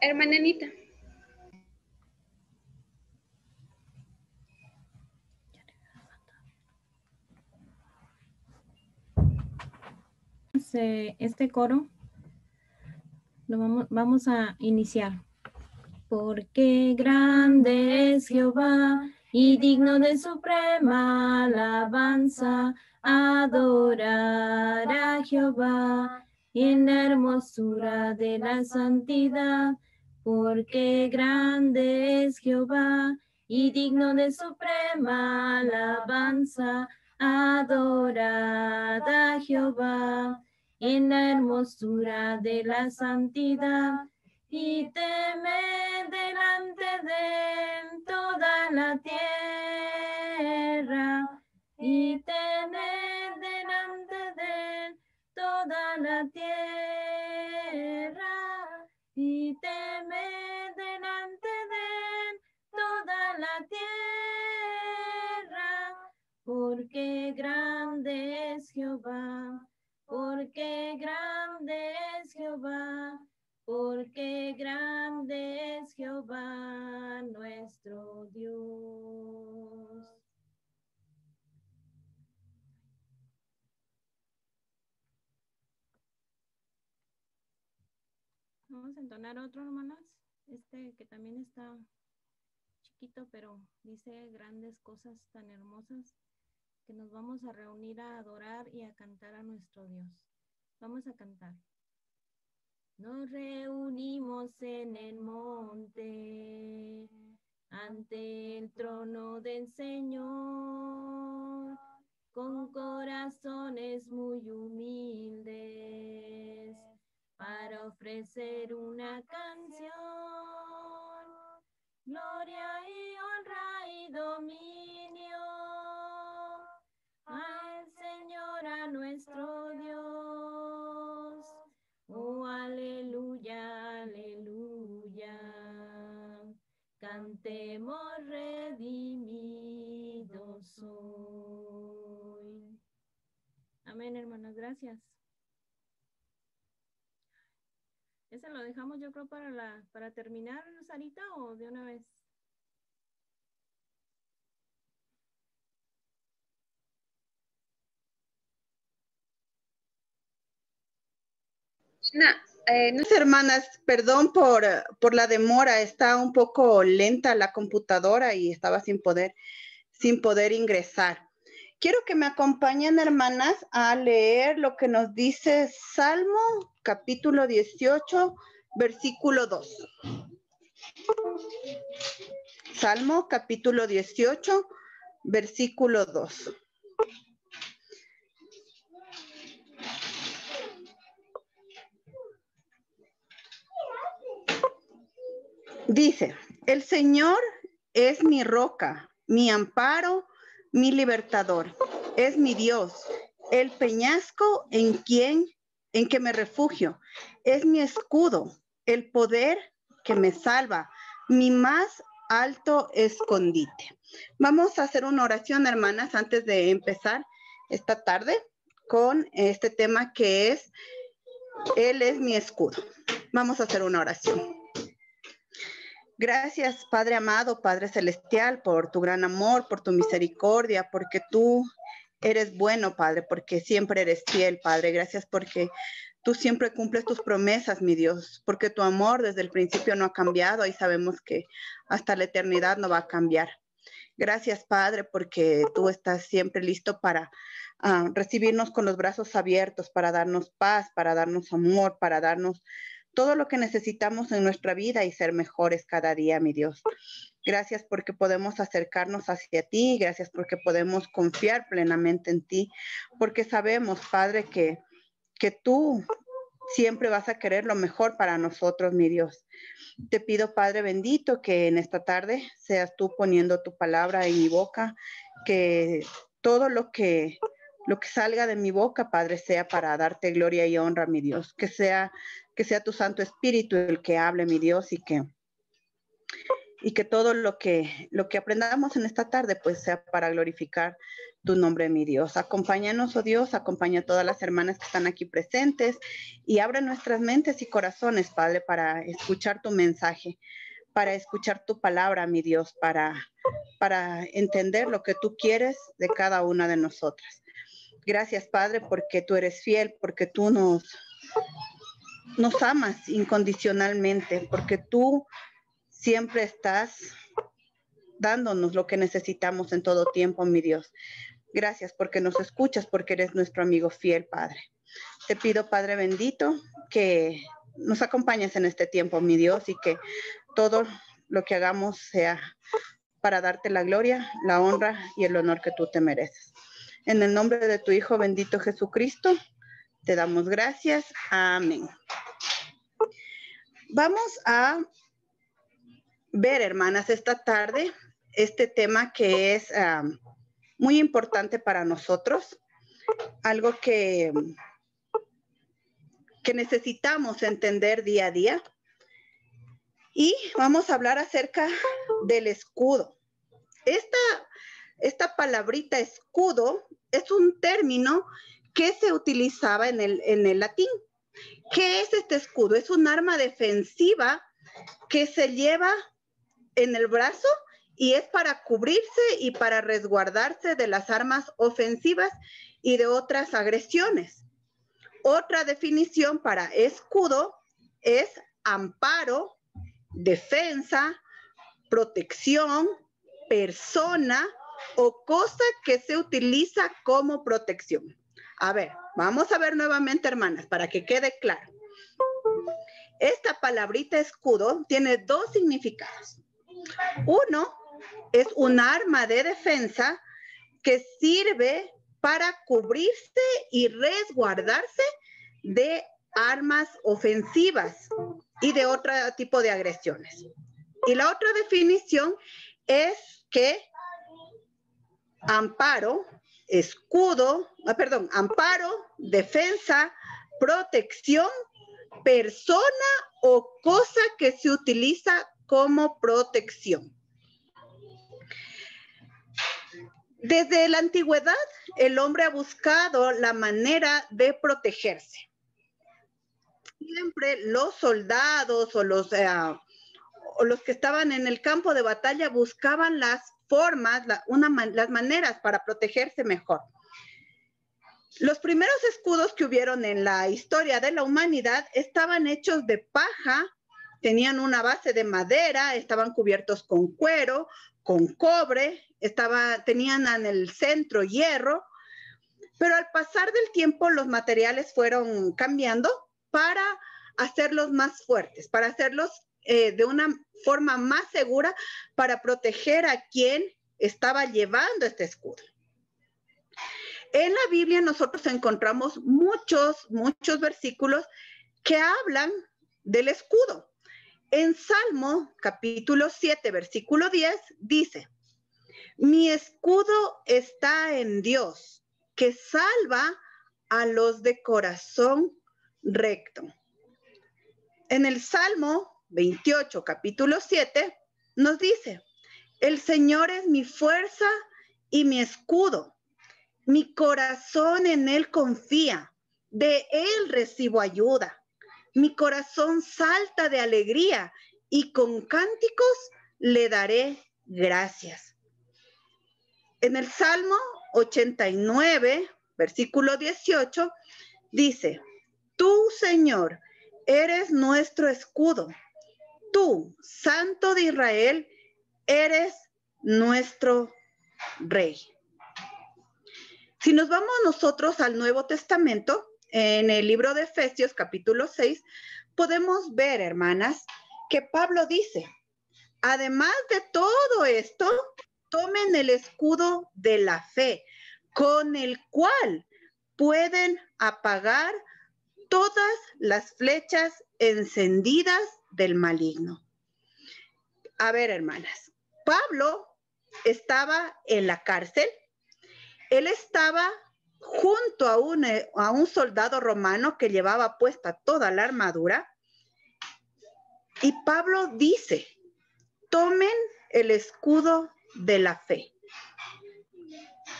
Hermana Anita. Este coro lo vamos, vamos a iniciar. Porque grande es Jehová y digno de suprema alabanza, adorar a Jehová en la hermosura de la santidad, porque grande es Jehová y digno de suprema alabanza, adorar a Jehová en la hermosura de la santidad y teme delante de toda la tierra y tened delante de toda la tierra porque grande es Jehová porque grande es Jehová porque grande es Jehová nuestro Dios. Vamos a entonar otro, hermanas. Este que también está chiquito, pero dice grandes cosas tan hermosas nos vamos a reunir a adorar y a cantar a nuestro Dios. Vamos a cantar. Nos reunimos en el monte ante el trono del Señor con corazones muy humildes para ofrecer una canción. Gloria y gracias. ¿Ese lo dejamos yo creo para la para terminar, Sarita, o de una vez? Eh, no, hermanas, perdón por, por la demora, está un poco lenta la computadora y estaba sin poder, sin poder ingresar. Quiero que me acompañen, hermanas, a leer lo que nos dice Salmo capítulo 18, versículo 2. Salmo capítulo 18, versículo 2. Dice, el Señor es mi roca, mi amparo, mi libertador, es mi Dios, el peñasco en quien, en que me refugio, es mi escudo, el poder que me salva, mi más alto escondite. Vamos a hacer una oración, hermanas, antes de empezar esta tarde con este tema que es, Él es mi escudo. Vamos a hacer una oración. Gracias, Padre amado, Padre celestial, por tu gran amor, por tu misericordia, porque tú eres bueno, Padre, porque siempre eres fiel, Padre. Gracias porque tú siempre cumples tus promesas, mi Dios, porque tu amor desde el principio no ha cambiado y sabemos que hasta la eternidad no va a cambiar. Gracias, Padre, porque tú estás siempre listo para ah, recibirnos con los brazos abiertos, para darnos paz, para darnos amor, para darnos todo lo que necesitamos en nuestra vida y ser mejores cada día, mi Dios. Gracias porque podemos acercarnos hacia ti, gracias porque podemos confiar plenamente en ti, porque sabemos, Padre, que, que tú siempre vas a querer lo mejor para nosotros, mi Dios. Te pido, Padre bendito, que en esta tarde seas tú poniendo tu palabra en mi boca, que todo lo que lo que salga de mi boca, Padre, sea para darte gloria y honra, mi Dios, que sea que sea tu Santo Espíritu el que hable, mi Dios, y que y que todo lo que, lo que aprendamos en esta tarde pues sea para glorificar tu nombre, mi Dios. Acompáñanos, oh Dios, acompaña a todas las hermanas que están aquí presentes y abre nuestras mentes y corazones, Padre, para escuchar tu mensaje, para escuchar tu palabra, mi Dios, para, para entender lo que tú quieres de cada una de nosotras. Gracias, Padre, porque tú eres fiel, porque tú nos, nos amas incondicionalmente, porque tú siempre estás dándonos lo que necesitamos en todo tiempo, mi Dios. Gracias porque nos escuchas, porque eres nuestro amigo fiel, Padre. Te pido, Padre bendito, que nos acompañes en este tiempo, mi Dios, y que todo lo que hagamos sea para darte la gloria, la honra y el honor que tú te mereces. En el nombre de tu Hijo bendito Jesucristo, te damos gracias. Amén. Vamos a ver, hermanas, esta tarde este tema que es muy importante para nosotros, algo que, que necesitamos entender día a día. Y vamos a hablar acerca del escudo. Esta, esta palabrita escudo es un término que se utilizaba en el, en el latín. ¿Qué es este escudo? Es un arma defensiva que se lleva en el brazo y es para cubrirse y para resguardarse de las armas ofensivas y de otras agresiones. Otra definición para escudo es amparo, defensa, protección, persona o cosa que se utiliza como protección. A ver, vamos a ver nuevamente, hermanas, para que quede claro. Esta palabrita escudo tiene dos significados. Uno es un arma de defensa que sirve para cubrirse y resguardarse de armas ofensivas y de otro tipo de agresiones. Y la otra definición es que amparo, escudo, ah, perdón, amparo, defensa, protección, persona o cosa que se utiliza como protección. Desde la antigüedad, el hombre ha buscado la manera de protegerse. Siempre los soldados o los, eh, o los que estaban en el campo de batalla buscaban las formas, las maneras para protegerse mejor. Los primeros escudos que hubieron en la historia de la humanidad estaban hechos de paja tenían una base de madera, estaban cubiertos con cuero, con cobre, estaba, tenían en el centro hierro, pero al pasar del tiempo los materiales fueron cambiando para hacerlos más fuertes, para hacerlos eh, de una forma más segura para proteger a quien estaba llevando este escudo. En la Biblia nosotros encontramos muchos, muchos versículos que hablan del escudo. En Salmo capítulo 7, versículo 10 dice, mi escudo está en Dios, que salva a los de corazón recto. En el Salmo 28, capítulo 7, nos dice, el Señor es mi fuerza y mi escudo. Mi corazón en Él confía, de Él recibo ayuda. Mi corazón salta de alegría y con cánticos le daré gracias. En el Salmo 89, versículo 18, dice, Tú, Señor, eres nuestro escudo. Tú, Santo de Israel, eres nuestro Rey. Si nos vamos nosotros al Nuevo Testamento, en el libro de Efesios capítulo 6, podemos ver, hermanas, que Pablo dice, además de todo esto, tomen el escudo de la fe, con el cual pueden apagar todas las flechas encendidas del maligno. A ver, hermanas, Pablo estaba en la cárcel, él estaba junto a un, eh, a un soldado romano que llevaba puesta toda la armadura. Y Pablo dice, tomen el escudo de la fe.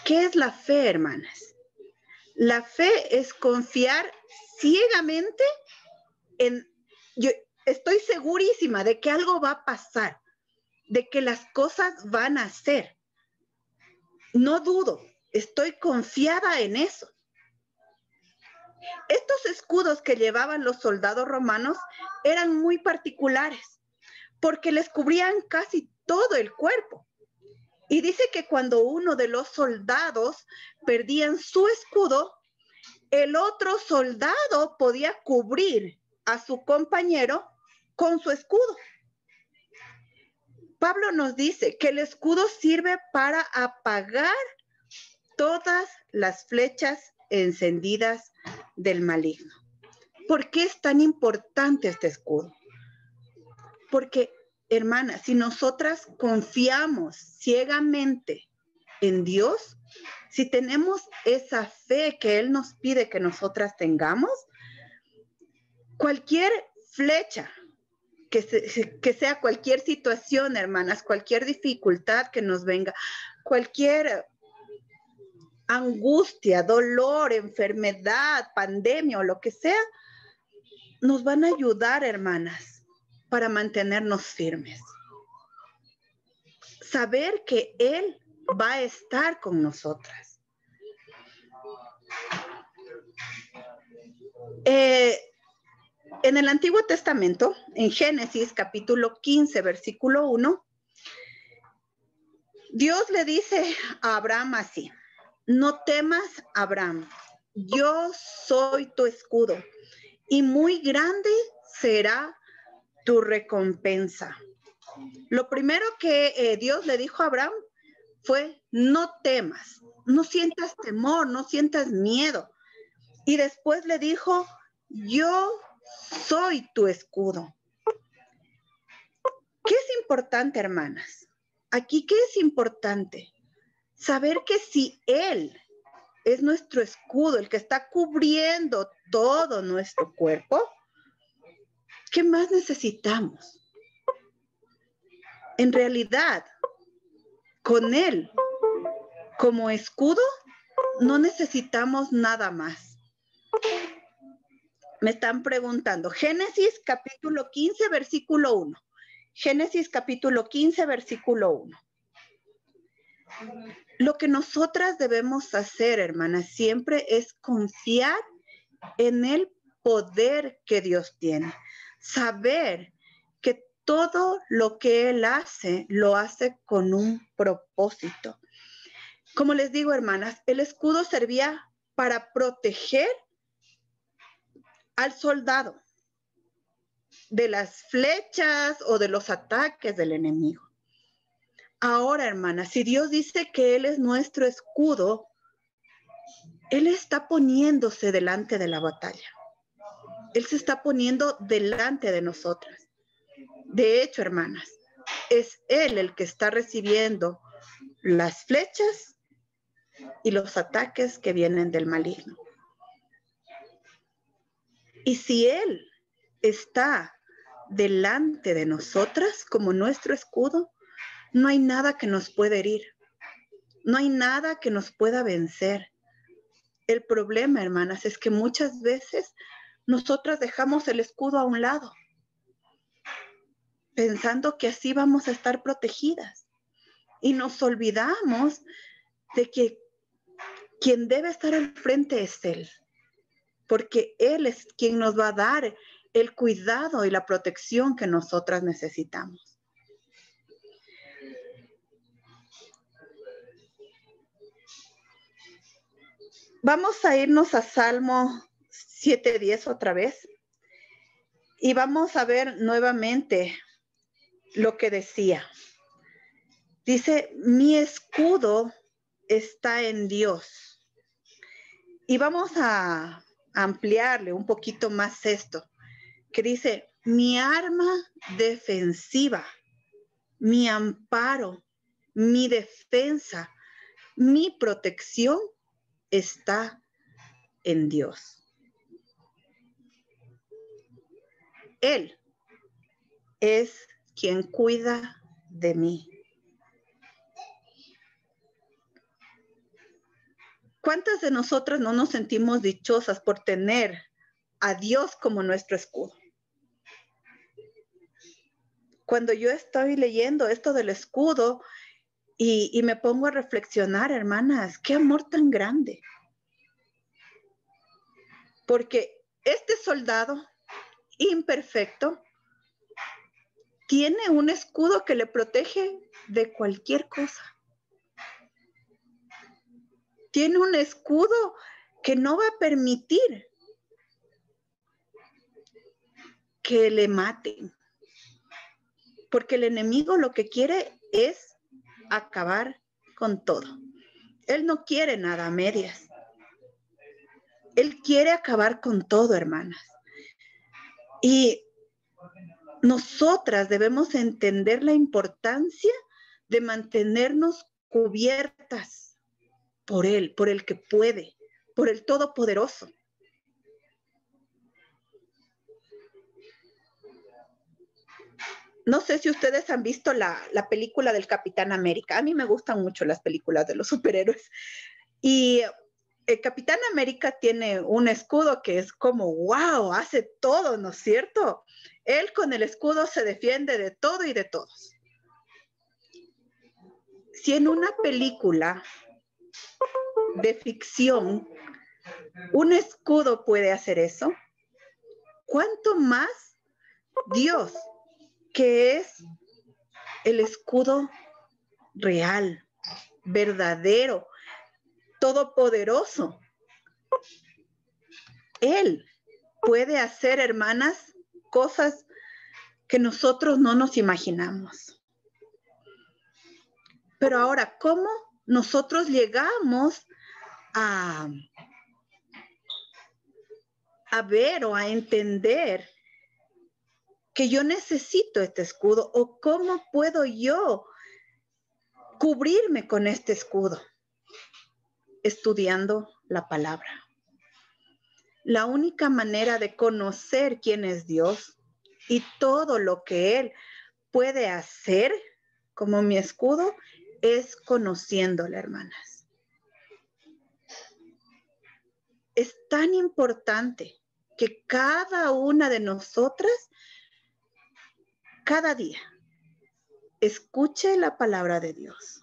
¿Qué es la fe, hermanas? La fe es confiar ciegamente en, yo estoy segurísima de que algo va a pasar, de que las cosas van a ser. No dudo, estoy confiada en eso. Estos escudos que llevaban los soldados romanos eran muy particulares porque les cubrían casi todo el cuerpo. Y dice que cuando uno de los soldados perdían su escudo, el otro soldado podía cubrir a su compañero con su escudo. Pablo nos dice que el escudo sirve para apagar todas las flechas encendidas del maligno. ¿Por qué es tan importante este escudo? Porque, hermana, si nosotras confiamos ciegamente en Dios, si tenemos esa fe que Él nos pide que nosotras tengamos, cualquier flecha, que, que, sea cualquier situación, hermanas, cualquier dificultad que nos venga, cualquier angustia, dolor, enfermedad, pandemia o lo que sea, nos van a ayudar, hermanas, para mantenernos firmes. Saber que Él va a estar con nosotras. Eh, en el Antiguo Testamento, en Génesis capítulo 15, versículo 1, Dios le dice a Abraham así, no temas, Abraham, yo soy tu escudo y muy grande será tu recompensa. Lo primero que eh, Dios le dijo a Abraham fue, no temas, no sientas temor, no sientas miedo. Y después le dijo, yo soy tu escudo. ¿Qué es importante, hermanas? Aquí, ¿qué es importante? saber que si Él es nuestro escudo, el que está cubriendo todo nuestro cuerpo, ¿qué más necesitamos? En realidad, con Él como escudo, no necesitamos nada más. Me están preguntando, Génesis capítulo 15, versículo 1. Génesis capítulo 15, versículo 1. Lo que nosotras debemos hacer, hermanas, siempre es confiar en el poder que Dios tiene. Saber que todo lo que Él hace, lo hace con un propósito. Como les digo, hermanas, el escudo servía para proteger al soldado de las flechas o de los ataques del enemigo. Ahora, hermana, si Dios dice que Él es nuestro escudo, Él está poniéndose delante de la batalla. Él se está poniendo delante de nosotras. De hecho, hermanas, es Él el que está recibiendo las flechas y los ataques que vienen del maligno. Y si Él está delante de nosotras como nuestro escudo, no hay nada que nos pueda herir. No hay nada que nos pueda vencer. El problema, hermanas, es que muchas veces nosotras dejamos el escudo a un lado, pensando que así vamos a estar protegidas. Y nos olvidamos de que quien debe estar al frente es Él, porque Él es quien nos va a dar el cuidado y la protección que nosotras necesitamos. Vamos a irnos a Salmo 7.10 otra vez y vamos a ver nuevamente lo que decía. Dice, mi escudo está en Dios. Y vamos a ampliarle un poquito más esto, que dice, mi arma defensiva, mi amparo, mi defensa, mi protección está en Dios. Él es quien cuida de mí. ¿Cuántas de nosotras no nos sentimos dichosas por tener a Dios como nuestro escudo? Cuando yo estoy leyendo esto del escudo y, me pongo a reflexionar, hermanas, qué amor tan grande. Porque este soldado imperfecto tiene un escudo que le protege de cualquier cosa tiene un escudo que no va a permitir que le maten. Porque el enemigo lo que quiere es acabar con todo. Él no quiere nada a medias. Él quiere acabar con todo, hermanas. Y nosotras debemos entender la importancia de mantenernos cubiertas por Él, por el que puede, por el Todopoderoso. No sé si ustedes han visto la, película del Capitán América. A mí me gustan mucho las películas de los superhéroes. Y el Capitán América tiene un escudo que es como, wow, hace todo, ¿no es cierto? Él con el escudo se defiende de todo y de todos. Si en una película de ficción, un escudo puede hacer eso, ¿cuánto más Dios, que es el escudo real, verdadero, todopoderoso? Él puede hacer, hermanas, cosas que nosotros no nos imaginamos. Pero ahora, ¿cómo nosotros llegamos a, ver o a entender que yo necesito este escudo o cómo puedo yo cubrirme con este escudo estudiando la palabra. La única manera de conocer quién es Dios y todo lo que Él puede hacer como mi escudo es conociéndole, hermanas. es tan importante que cada una de nosotras, cada día, escuche la palabra de Dios,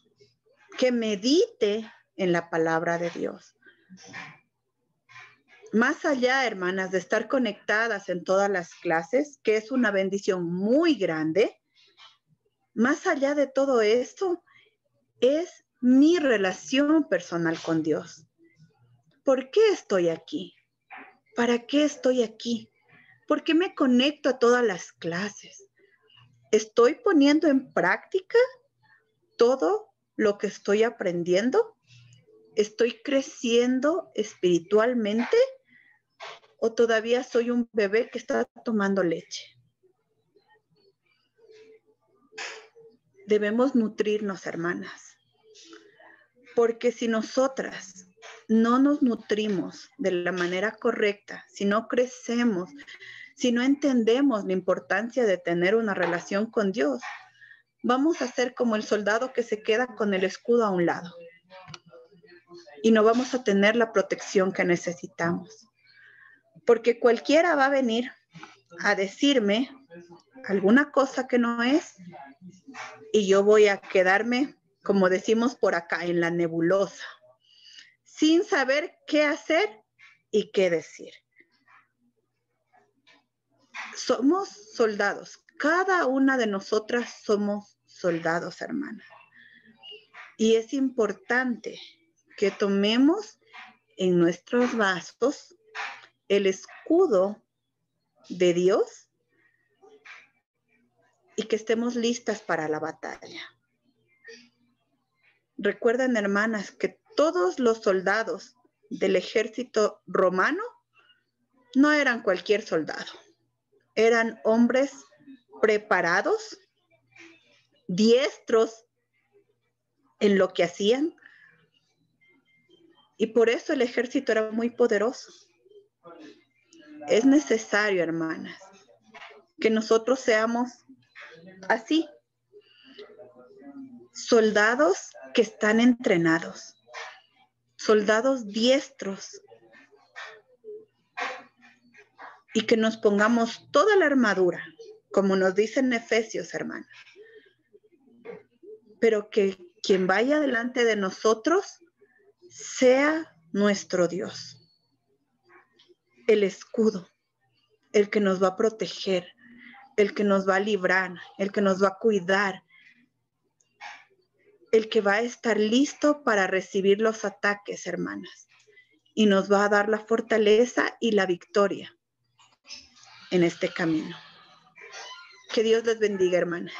que medite en la palabra de Dios. Más allá, hermanas, de estar conectadas en todas las clases, que es una bendición muy grande, más allá de todo esto, es mi relación personal con Dios. ¿Por qué estoy aquí? ¿Para qué estoy aquí? ¿Por qué me conecto a todas las clases? ¿Estoy poniendo en práctica todo lo que estoy aprendiendo? ¿Estoy creciendo espiritualmente? ¿O todavía soy un bebé que está tomando leche? Debemos nutrirnos, hermanas. Porque si nosotras no nos nutrimos de la manera correcta, si no crecemos, si no entendemos la importancia de tener una relación con Dios, vamos a ser como el soldado que se queda con el escudo a un lado y no vamos a tener la protección que necesitamos. Porque cualquiera va a venir a decirme alguna cosa que no es y yo voy a quedarme, como decimos por acá, en la nebulosa sin saber qué hacer y qué decir. Somos soldados. Cada una de nosotras somos soldados, hermana. Y es importante que tomemos en nuestros vasos el escudo de Dios y que estemos listas para la batalla. Recuerden, hermanas, que todos los soldados del ejército romano no eran cualquier soldado, eran hombres preparados, diestros en lo que hacían, y por eso el ejército era muy poderoso. Es necesario, hermanas, que nosotros seamos así, soldados que están entrenados, soldados diestros, y que nos pongamos toda la armadura, como nos dicen Efesios, hermana. Pero que quien vaya delante de nosotros sea nuestro Dios, el escudo, el que nos va a proteger, el que nos va a librar, el que nos va a cuidar, el que va a estar listo para recibir los ataques, hermanas, y nos va a dar la fortaleza y la victoria en este camino. Que Dios les bendiga, hermanas.